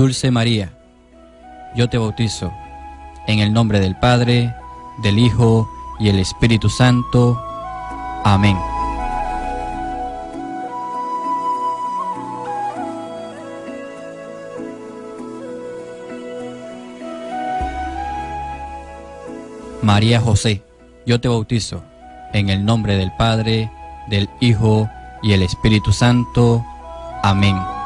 Dulce María, yo te bautizo en el nombre del Padre, del Hijo y el Espíritu Santo. Amén. María José, yo te bautizo en el nombre del Padre, del Hijo y el Espíritu Santo. Amén.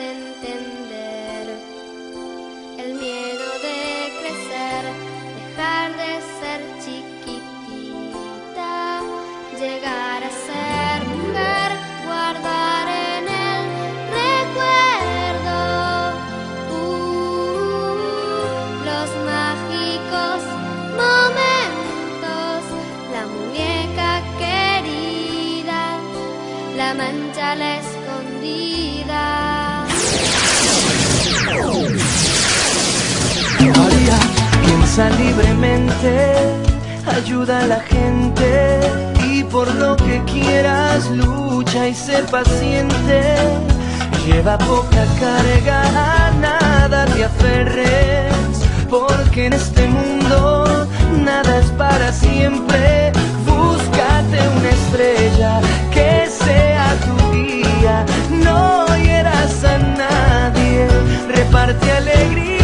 entender el miedo de crecer, dejar de ser chiquitita, llegar a ser mujer, guardar en el recuerdo los mágicos momentos, la muñeca querida, la mancha la escondida. María, piensa libremente, ayuda a la gente y por lo que quieras lucha y sé paciente. Lleva poca carga, a nada te aferres, porque en este mundo nada es para siempre. Búscate una estrella comparte alegría.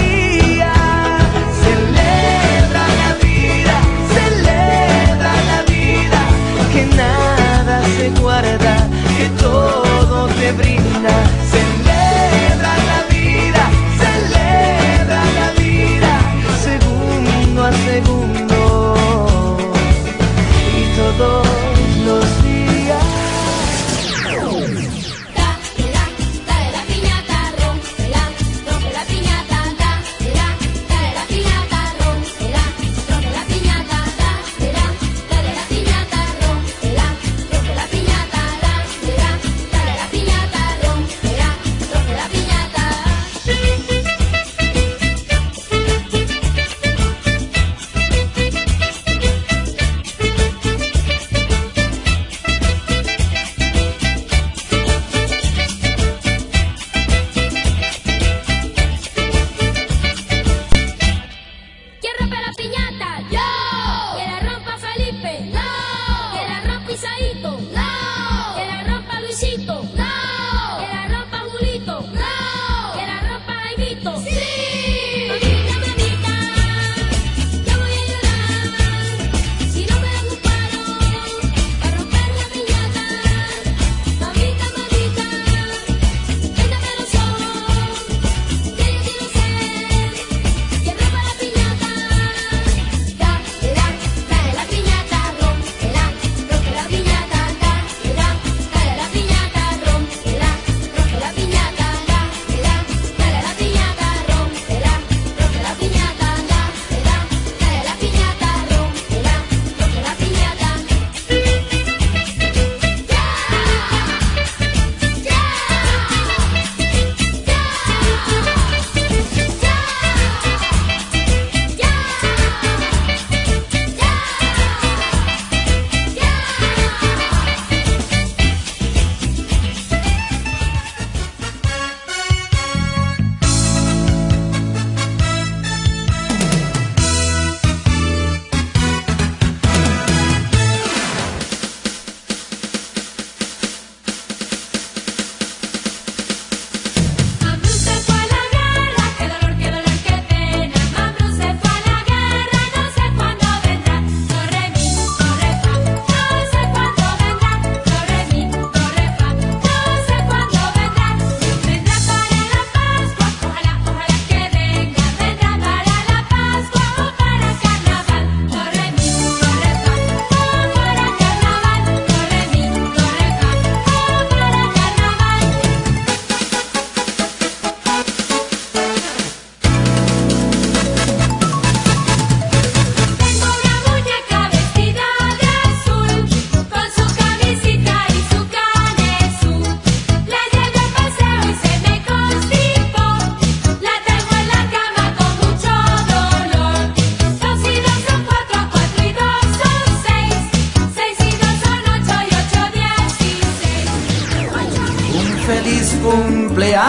Cumpleaños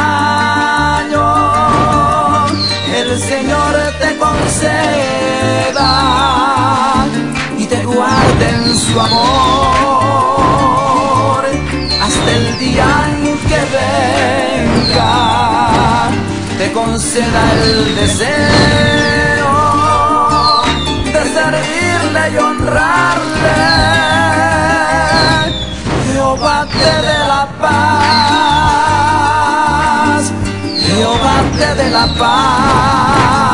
el Señor te conceda y te guarde en su amor hasta el día en que venga, te conceda el deseo de servirle y honrarle. Jehová te dé la paz, Jehová dé la paz,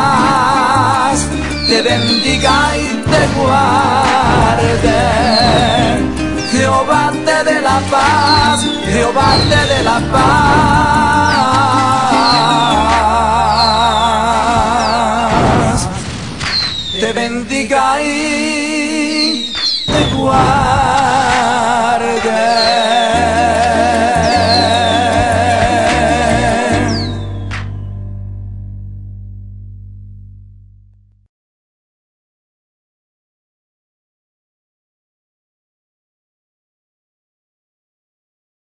te bendiga y te guarde. Jehová dé la paz, Jehová dé la paz.